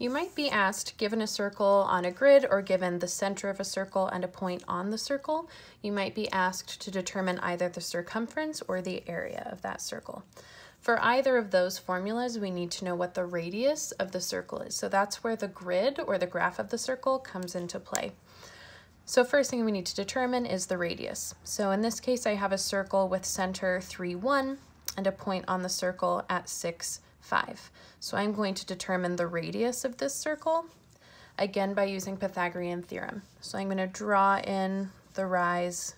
You might be asked, given a circle on a grid or given the center of a circle and a point on the circle, you might be asked to determine either the circumference or the area of that circle. For either of those formulas, we need to know what the radius of the circle is. So that's where the grid or the graph of the circle comes into play. So first thing we need to determine is the radius. So in this case, I have a circle with center 3, 1 and a point on the circle at 6, 5. So I'm going to determine the radius of this circle, again by using Pythagorean theorem. So I'm going to draw in the rise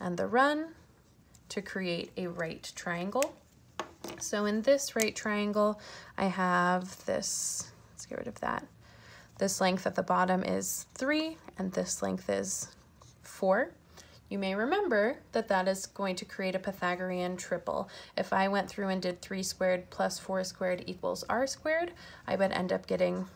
and the run to create a right triangle. So in this right triangle, I have this, let's get rid of that. This length at the bottom is 3, and this length is 4. You may remember that that is going to create a Pythagorean triple. If I went through and did 3 squared plus 4 squared equals r squared, I would end up getting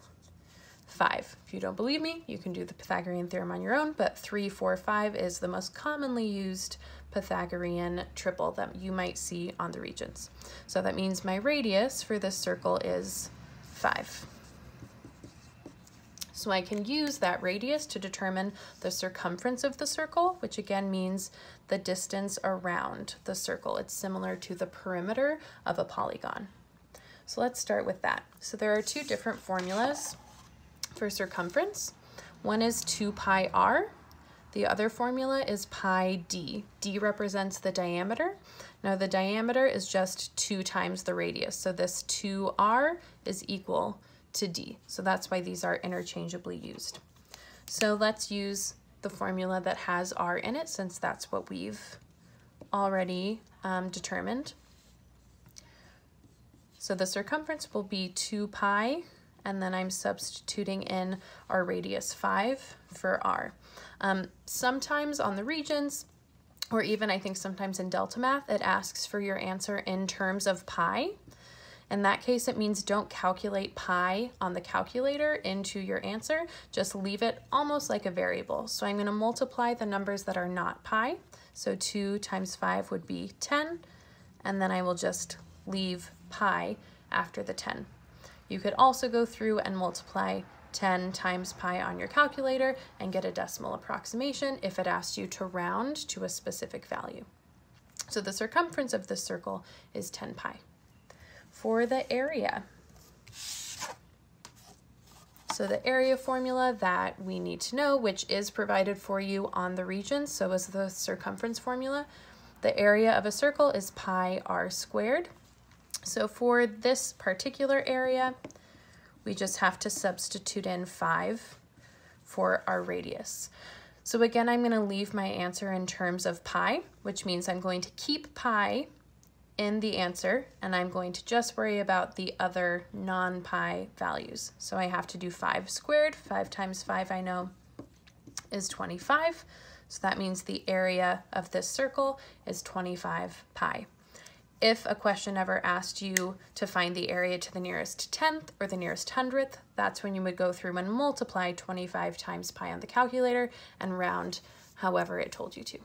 5. If you don't believe me, you can do the Pythagorean theorem on your own, but 3, 4, 5 is the most commonly used Pythagorean triple that you might see on the Regents. So that means my radius for this circle is 5. So I can use that radius to determine the circumference of the circle, which again means the distance around the circle. It's similar to the perimeter of a polygon. So let's start with that. So there are two different formulas for circumference. One is 2 pi r. The other formula is pi d. d represents the diameter. Now the diameter is just 2 times the radius. So this 2r is equal to D. So that's why these are interchangeably used. So let's use the formula that has R in it since that's what we've already um, determined. So the circumference will be 2 pi, and then I'm substituting in our radius 5 for r. Um, sometimes on the Regents, or even I think sometimes in Delta Math, it asks for your answer in terms of pi. In that case, it means don't calculate pi on the calculator into your answer, just leave it almost like a variable. So I'm gonna multiply the numbers that are not pi. So two times five would be 10, and then I will just leave pi after the 10. You could also go through and multiply 10 times pi on your calculator and get a decimal approximation if it asks you to round to a specific value. So the circumference of this circle is 10 pi for the area. So the area formula that we need to know, which is provided for you on the Regents, so is the circumference formula. The area of a circle is pi r squared. So for this particular area, we just have to substitute in 5 for our radius. So again, I'm going to leave my answer in terms of pi, which means I'm going to keep pi in the answer and I'm going to just worry about the other non-pi values. So I have to do 5 squared. 5 times 5 I know is 25. So that means the area of this circle is 25 pi. If a question ever asked you to find the area to the nearest tenth or the nearest hundredth, that's when you would go through and multiply 25 times pi on the calculator and round however it told you to.